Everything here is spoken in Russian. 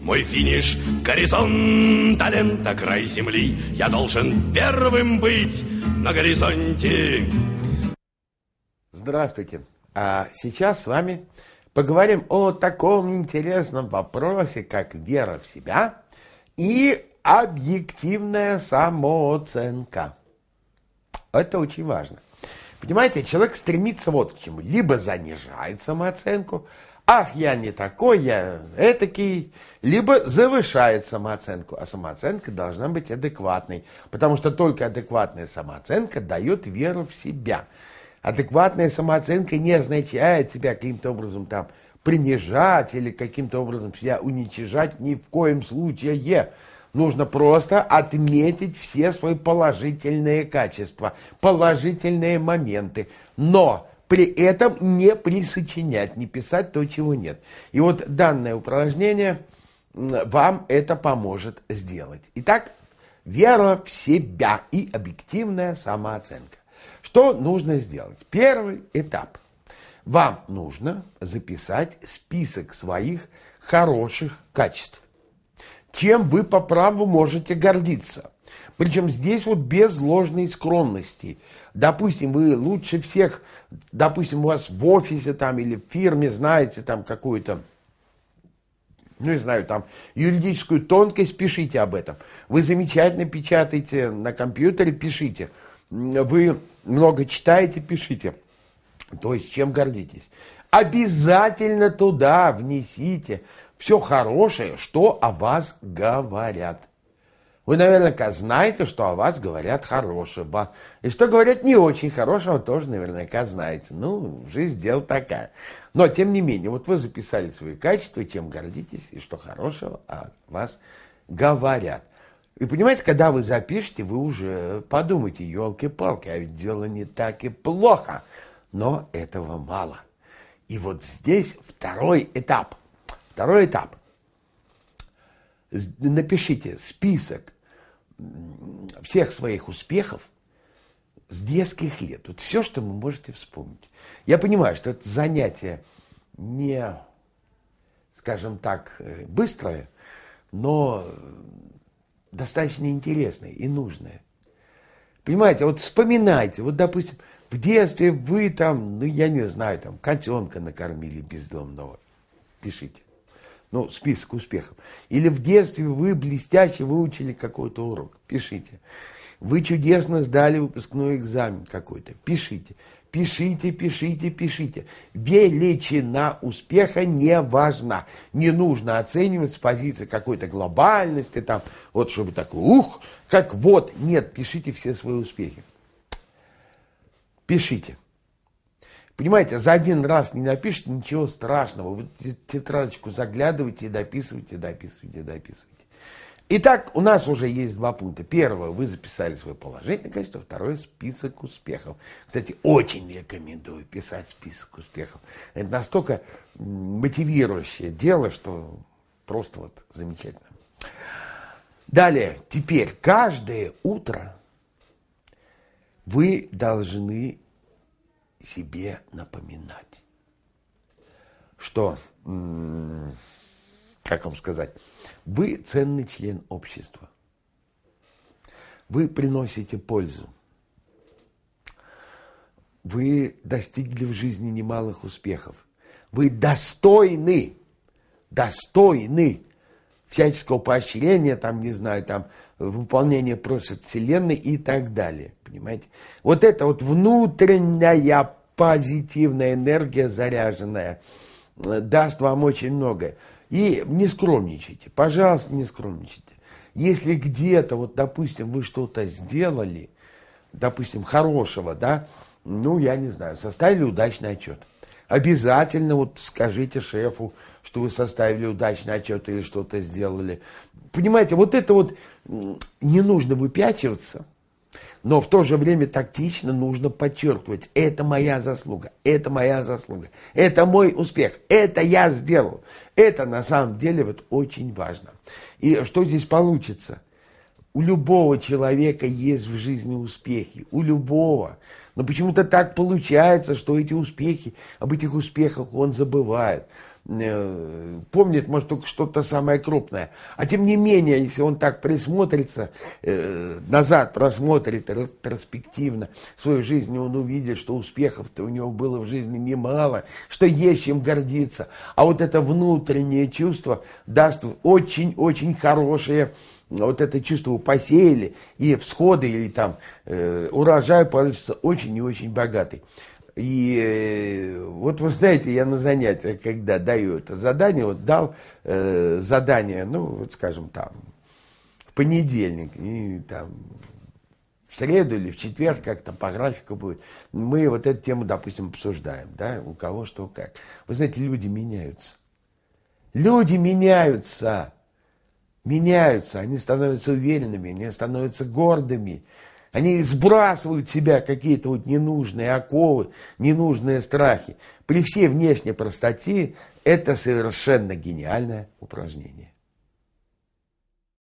Мой финиш – горизонт, а лента – край земли. Я должен первым быть на горизонте. Здравствуйте. А сейчас с вами поговорим о таком интересном вопросе, как вера в себя и объективная самооценка. Это очень важно. Понимаете, человек стремится вот к чему. Либо занижает самооценку, ах, я не такой, я этакий, либо завышает самооценку, а самооценка должна быть адекватной, потому что только адекватная самооценка дает веру в себя. Адекватная самооценка не означает себя каким-то образом там принижать или каким-то образом себя уничижать ни в коем случае. Нужно просто отметить все свои положительные качества, положительные моменты. Но при этом не присочинять, не писать то, чего нет. И вот данное упражнение вам это поможет сделать. Итак, вера в себя и объективная самооценка. Что нужно сделать? Первый этап. Вам нужно записать список своих хороших качеств. Чем вы по праву можете гордиться. Причем здесь вот без ложной скромности. Допустим, вы лучше всех, допустим, у вас в офисе там или в фирме знаете там какую-то, ну, не знаю, там юридическую тонкость, пишите об этом. Вы замечательно печатаете на компьютере, пишите. Вы много читаете, пишите. То есть чем гордитесь. Обязательно туда внесите все хорошее, что о вас говорят. Вы наверняка знаете, что о вас говорят хорошего. И что говорят не очень хорошего, тоже наверняка знаете. Ну, жизнь дело такая. Но, тем не менее, вот вы записали свои качества, чем гордитесь, и что хорошего о вас говорят. И понимаете, когда вы запишете, вы уже подумайте, елки-палки, а ведь дело не так и плохо. Но этого мало. И вот здесь второй этап. Второй этап. Напишите список всех своих успехов с детских лет. Вот все, что вы можете вспомнить. Я понимаю, что это занятие не, скажем так, э, быстрое, но достаточно интересное и нужное. Понимаете, вот вспоминайте, вот, допустим, в детстве вы там, ну, я не знаю, там, котенка накормили бездомного. Пишите ну, список успехов. Или в детстве вы блестяще выучили какой-то урок. Пишите. Вы чудесно сдали выпускной экзамен какой-то. Пишите. Пишите, пишите, пишите. Величина успеха не важна. Не нужно оценивать с позиции какой-то глобальности, там, вот чтобы так, ух, как вот. Нет, пишите все свои успехи. Пишите. Понимаете, за один раз не напишите ничего страшного. Вы тетрадочку заглядываете и дописываете, дописываете, дописываете. Итак, у нас уже есть два пункта. Первое, вы записали свое положение, качество. Второе, список успехов. Кстати, очень рекомендую писать список успехов. Это настолько мотивирующее дело, что просто вот замечательно. Далее, теперь, каждое утро вы должны себе напоминать, что, как вам сказать, вы ценный член общества, вы приносите пользу, вы достигли в жизни немалых успехов, вы достойны, достойны всяческого поощрения, там, не знаю, там, выполнения просят Вселенной и так далее. Понимаете? Вот это вот внутренняя позитивная энергия заряженная э, даст вам очень многое. И не скромничайте, пожалуйста, не скромничайте. Если где-то, вот, допустим, вы что-то сделали, допустим, хорошего, да, ну, я не знаю, составили удачный отчет. Обязательно вот скажите шефу, что вы составили удачный отчет или что-то сделали. Понимаете, вот это вот не нужно выпячиваться, но в то же время тактично нужно подчеркивать, это моя заслуга, это моя заслуга, это мой успех, это я сделал. Это на самом деле вот очень важно. И что здесь получится? У любого человека есть в жизни успехи, у любого. Но почему-то так получается, что эти успехи, об этих успехах он забывает. Э, помнит, может, только что-то самое крупное. А тем не менее, если он так присмотрится, э, назад просмотрит ретроспективно свою жизнь, он увидит, что успехов-то у него было в жизни немало, что есть чем гордиться. А вот это внутреннее чувство даст очень-очень хорошие вот это чувство посеяли, и всходы или там э, урожай получится очень и очень богатый. И э, вот вы знаете, я на занятиях, когда даю это задание, вот дал э, задание, ну, вот скажем, там, в понедельник, и там, в среду или в четверг, как-то по графику будет, мы вот эту тему, допустим, обсуждаем, да, у кого что как. Вы знаете, люди меняются. Люди меняются меняются, они становятся уверенными, они становятся гордыми, они сбрасывают с себя какие-то вот ненужные оковы, ненужные страхи. При всей внешней простоте это совершенно гениальное упражнение.